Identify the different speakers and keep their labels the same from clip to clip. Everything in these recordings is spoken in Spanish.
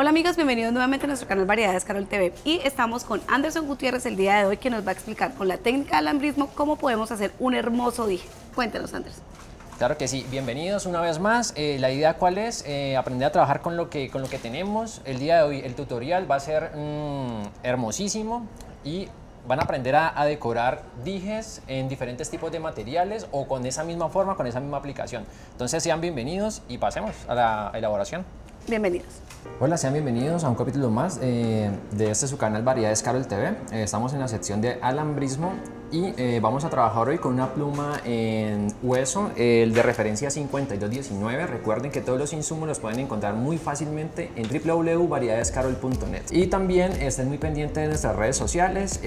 Speaker 1: Hola amigos, bienvenidos nuevamente a nuestro canal Variedades Carol TV y estamos con Anderson Gutiérrez el día de hoy que nos va a explicar con la técnica de alambrismo cómo podemos hacer un hermoso dije. Cuéntanos Anderson.
Speaker 2: Claro que sí, bienvenidos una vez más. Eh, la idea cuál es? Eh, aprender a trabajar con lo, que, con lo que tenemos. El día de hoy el tutorial va a ser mm, hermosísimo y van a aprender a, a, decorar dijes en diferentes tipos de materiales o con esa misma forma, con esa misma aplicación. Entonces sean bienvenidos y pasemos a la elaboración.
Speaker 1: Bienvenidos.
Speaker 2: Hola, sean bienvenidos a un capítulo más eh, de este su canal Variedades Carol TV. Eh, estamos en la sección de alambrismo y eh, vamos a trabajar hoy con una pluma en hueso, el de referencia 5219. Recuerden que todos los insumos los pueden encontrar muy fácilmente en www.variedadescarol.net. Y también estén muy pendientes de nuestras redes sociales,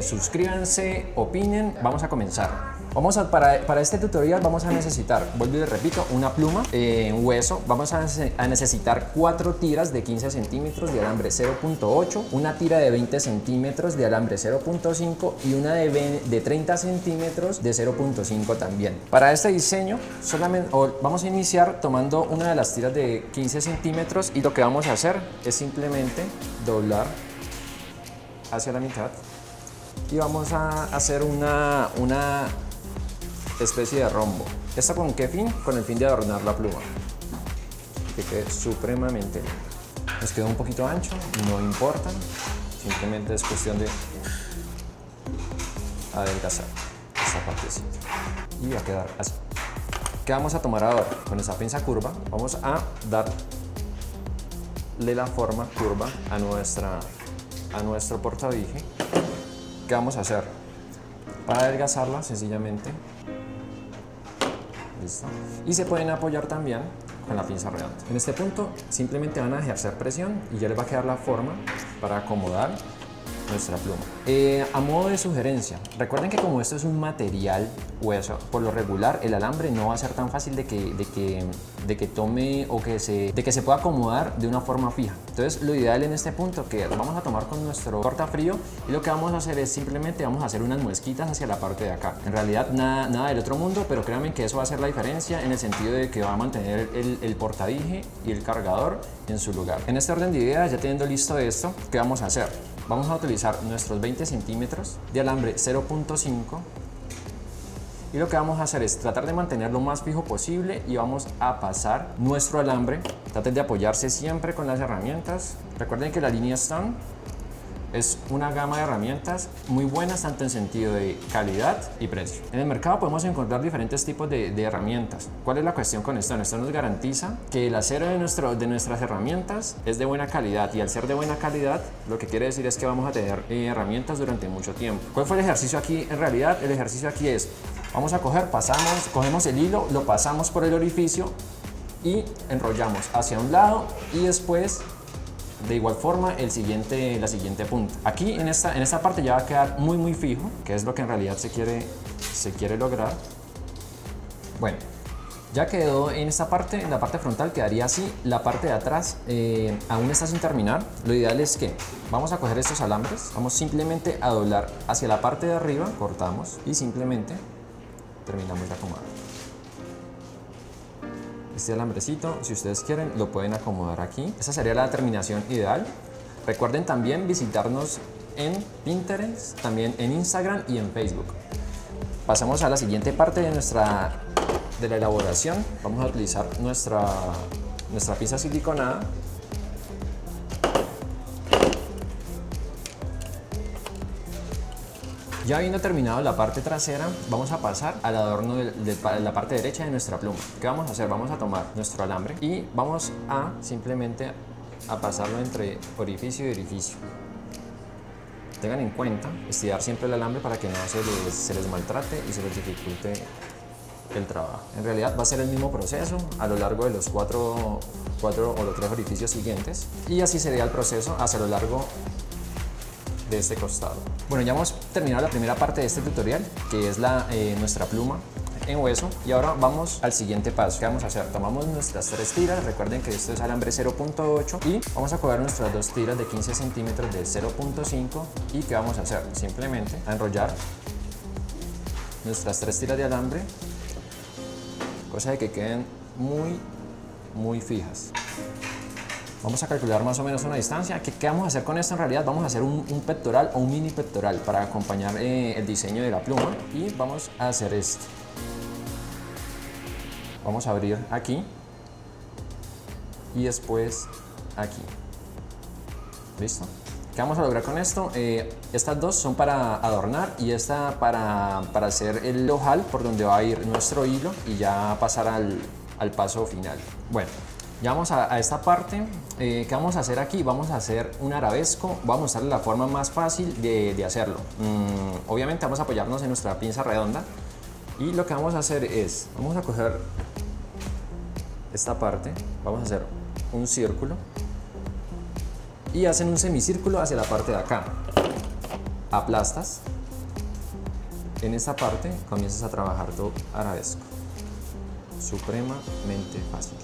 Speaker 2: suscríbanse, opinen. Vamos a comenzar. Vamos para, para, este tutorial vamos a necesitar, vuelvo y repito, una pluma en hueso. Vamos a, a necesitar cuatro tiras de 15 centímetros de alambre 0.8, una tira de 20 centímetros de alambre 0.5 y una de, de 30 centímetros de 0.5 también. Para este diseño solamente vamos a iniciar tomando una de las tiras de 15 centímetros y lo que vamos a hacer es simplemente doblar hacia la mitad y vamos a hacer una, una especie de rombo. ¿Esto con qué fin? Con el fin de adornar la pluma que quede supremamente lindo. Nos quedó un poquito ancho, no importa, simplemente es cuestión de adelgazar esta partecita y va a quedar así. ¿Qué vamos a tomar ahora? Con esa pinza curva vamos a darle la forma curva a, nuestra, a nuestro portadije. ¿Qué vamos a hacer? Para adelgazarla sencillamente Y se pueden apoyar también con la pinza redonda. En este punto simplemente van a ejercer presión y ya les va a quedar la forma para acomodar nuestra pluma. Eh, a modo de sugerencia, recuerden que como esto es un material hueso, por lo regular el alambre no va a ser tan fácil de que, de que, de que tome o que se, de que se pueda acomodar de una forma fija. Entonces lo ideal en este punto que vamos a tomar con nuestro cortafrío y lo que vamos a hacer es simplemente vamos a hacer unas muesquitas hacia la parte de acá. En realidad nada, nada del otro mundo, pero créanme que eso va a hacer la diferencia en el sentido de que va a mantener el, el portadije y el cargador en su lugar. En este orden de ideas, ya teniendo listo esto, ¿qué vamos a hacer? Vamos a utilizar nuestros 20 centímetros de alambre 0.5 y lo que vamos a hacer es tratar de mantenerlo más fijo posible y vamos a pasar nuestro alambre. Traten de apoyarse siempre con las herramientas. Recuerden que la línea Stone es una gama de herramientas muy buenas tanto en sentido de calidad y precio. En el mercado podemos encontrar diferentes tipos de, herramientas. ¿Cuál es la cuestión con esto? Esto nos garantiza que el acero de, nuestro, de nuestras herramientas es de buena calidad y al ser de buena calidad lo que quiere decir es que vamos a tener eh, herramientas durante mucho tiempo. ¿Cuál fue el ejercicio aquí? En realidad el ejercicio aquí es vamos a coger, pasamos, cogemos el hilo, lo pasamos por el orificio y enrollamos hacia un lado y después de igual forma el siguiente, la siguiente punta. Aquí en esta, en esta parte ya va a quedar muy muy fijo, que es lo que en realidad se quiere, se quiere lograr. Bueno, ya quedó en esta parte, en la parte frontal quedaría así, la parte de atrás eh, aún está sin terminar. Lo ideal es que vamos a coger estos alambres, vamos simplemente a doblar hacia la parte de arriba, cortamos y simplemente terminamos de acomodar. Este alambrecito, si ustedes quieren, lo pueden acomodar aquí. Esa sería la terminación ideal. Recuerden también visitarnos en Pinterest, también en Instagram y en Facebook. Pasamos a la siguiente parte de nuestra de la elaboración. Vamos a utilizar nuestra, nuestra pinza siliconada Ya habiendo terminado la parte trasera, vamos a pasar al adorno de, la parte derecha de nuestra pluma. ¿Qué vamos a hacer? Vamos a tomar nuestro alambre y vamos a simplemente a pasarlo entre orificio y orificio. Tengan en cuenta estirar siempre el alambre para que no se les, se les maltrate y se les dificulte el trabajo. En realidad va a ser el mismo proceso a lo largo de los cuatro, cuatro o los tres orificios siguientes y así sería el proceso hacia lo largo de este costado. Bueno, ya hemos terminado la primera parte de este tutorial, que es la, eh, nuestra pluma en hueso y ahora vamos al siguiente paso. ¿Qué vamos a hacer? Tomamos nuestras tres tiras, recuerden que esto es alambre 0.8 y vamos a coger nuestras dos tiras de 15 centímetros de 0.5 y ¿qué vamos a hacer? Simplemente a enrollar nuestras tres tiras de alambre, cosa de que queden muy, muy fijas. Vamos a calcular más o menos una distancia. ¿Qué, vamos a hacer con esto en realidad? Vamos a hacer un, un pectoral o un mini pectoral para acompañar eh, el diseño de la pluma. Y vamos a hacer esto. Vamos a abrir aquí. Y después aquí. ¿Listo? ¿Qué vamos a lograr con esto? Eh, estas dos son para adornar y esta para, para hacer el ojal por donde va a ir nuestro hilo y ya pasar al, al paso final. Bueno, ya vamos a, esta parte. Eh, ¿Qué vamos a hacer aquí? Vamos a hacer un arabesco. Vamos a mostrarle la forma más fácil de, de hacerlo. Mm, obviamente vamos a apoyarnos en nuestra pinza redonda. Y lo que vamos a hacer es, vamos a coger esta parte, vamos a hacer un círculo y hacen un semicírculo hacia la parte de acá. Aplastas. En esta parte comienzas a trabajar tu arabesco. Supremamente fácil.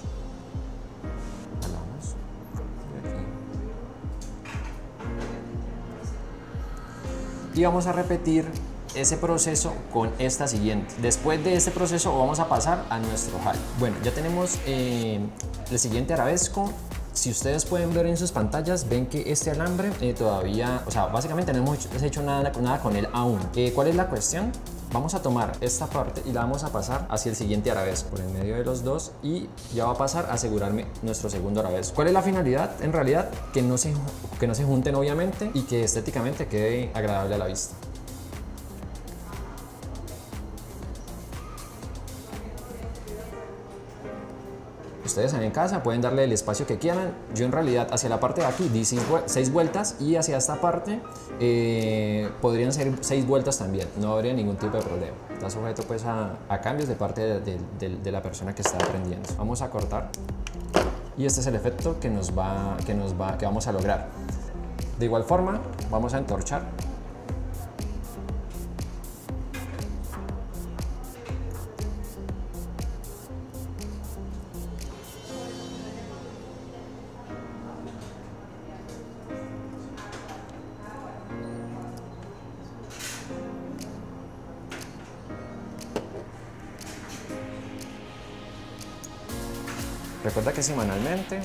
Speaker 2: Y vamos a repetir ese proceso con esta siguiente. Después de este proceso vamos a pasar a nuestro hal. Bueno, ya tenemos eh, el siguiente arabesco. Si ustedes pueden ver en sus pantallas, ven que este alambre eh, todavía, o sea, básicamente no hemos hecho, hecho nada, nada con él aún. Eh, ¿Cuál es la cuestión? Vamos a tomar esta parte y la vamos a pasar hacia el siguiente arabesco por el medio de los dos y ya va a pasar a asegurarme nuestro segundo arabesco. ¿Cuál es la finalidad? En realidad, que no se, que no se junten obviamente y que estéticamente quede agradable a la vista. Ustedes en casa pueden darle el espacio que quieran. Yo en realidad hacia la parte de aquí di seis vueltas y hacia esta parte eh, podrían ser seis vueltas también. No habría ningún tipo de problema. Está sujeto pues a, cambios de parte de, de, la persona que está aprendiendo. Vamos a cortar y este es el efecto que nos va, que nos va, que vamos a lograr. De igual forma vamos a entorchar Recuerda que semanalmente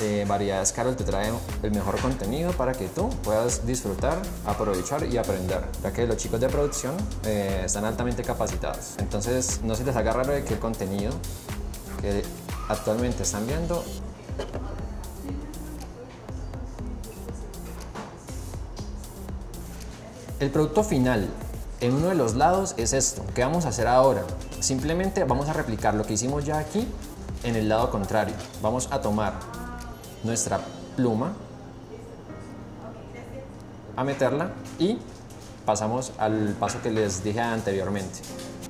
Speaker 2: eh, Variedades Carol te trae el mejor contenido para que tú puedas disfrutar, aprovechar y aprender, ya que los chicos de producción eh, están altamente capacitados. Entonces, no se les haga raro de que el contenido que actualmente están viendo El producto final en uno de los lados es esto. ¿Qué vamos a hacer ahora? Simplemente vamos a replicar lo que hicimos ya aquí en el lado contrario. Vamos a tomar nuestra pluma, a meterla y pasamos al paso que les dije anteriormente.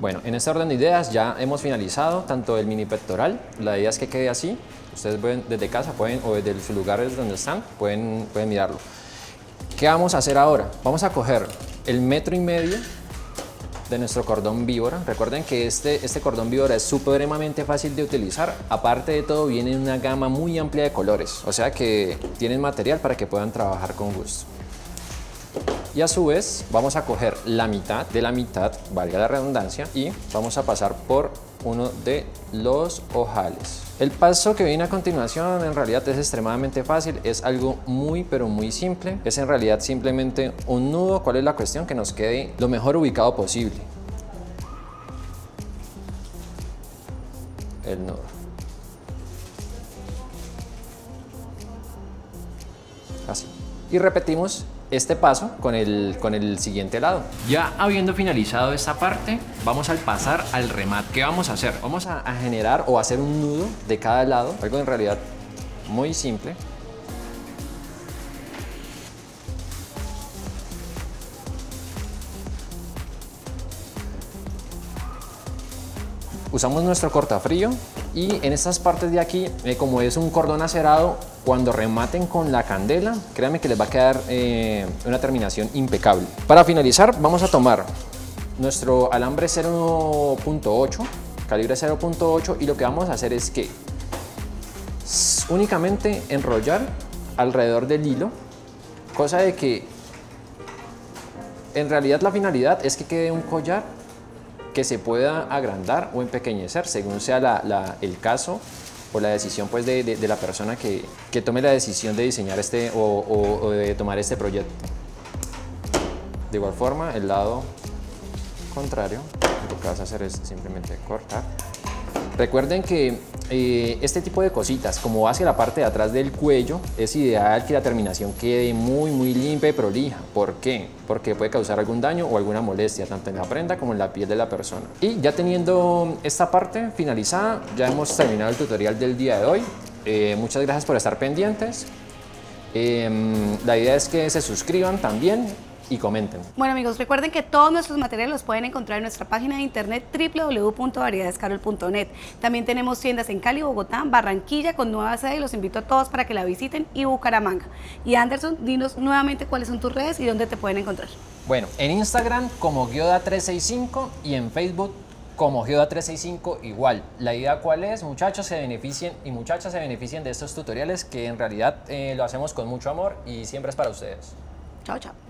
Speaker 2: Bueno, en este orden de ideas ya hemos finalizado tanto el mini pectoral, la idea es que quede así, ustedes pueden desde casa pueden o desde sus lugares donde están pueden, pueden mirarlo. ¿Qué vamos a hacer ahora? Vamos a coger el metro y medio de nuestro cordón víbora. Recuerden que este, este cordón víbora es supremamente fácil de utilizar. Aparte de todo, viene en una gama muy amplia de colores. O sea que tienen material para que puedan trabajar con gusto. Y a su vez, vamos a coger la mitad de la mitad, valga la redundancia, y vamos a pasar por uno de los ojales. El paso que viene a continuación en realidad es extremadamente fácil, es algo muy pero muy simple, es en realidad simplemente un nudo, ¿cuál es la cuestión? Que nos quede lo mejor ubicado posible. El nudo. Así. Y repetimos este paso con el, con el siguiente lado. Ya habiendo finalizado esta parte, vamos al pasar al remate. ¿Qué vamos a hacer? Vamos a, a generar o hacer un nudo de cada lado, algo en realidad muy simple. Usamos nuestro cortafrío y en estas partes de aquí, eh, como es un cordón acerado, cuando rematen con la candela, créanme que les va a quedar eh, una terminación impecable. Para finalizar, vamos a tomar nuestro alambre 0.8, calibre 0.8 y lo que vamos a hacer es que únicamente enrollar alrededor del hilo, cosa de que en realidad la finalidad es que quede un collar que se pueda agrandar o empequeñecer según sea la, el caso por la decisión pues de, de- de la persona que, que tome la decisión de diseñar este o, o- o de tomar este proyecto. De igual forma, el lado contrario, lo que vas a hacer es simplemente cortar. Recuerden que eh, este tipo de cositas, como hacia la parte de atrás del cuello, es ideal que la terminación quede muy muy limpia y prolija. ¿Por qué? Porque puede causar algún daño o alguna molestia, tanto en la prenda como en la piel de la persona. Y ya teniendo esta parte finalizada, ya hemos terminado el tutorial del día de hoy. Eh, muchas gracias por estar pendientes. Em, la idea es que se suscriban también y comenten.
Speaker 1: Bueno amigos, recuerden que todos nuestros materiales los pueden encontrar en nuestra página de internet www.variedadescarol.net. También tenemos tiendas en Cali, Bogotá, Barranquilla con nueva sede y los invito a todos para que la visiten y Bucaramanga. Y Anderson, dinos nuevamente cuáles son tus redes y dónde te pueden encontrar.
Speaker 2: Bueno, en Instagram como Gioda365 y en Facebook como Gioda365 igual. La idea cuál es, muchachos se beneficien y muchachas se beneficien de estos tutoriales que en realidad eh, lo hacemos con mucho amor y siempre es para ustedes.
Speaker 1: Chao, chao.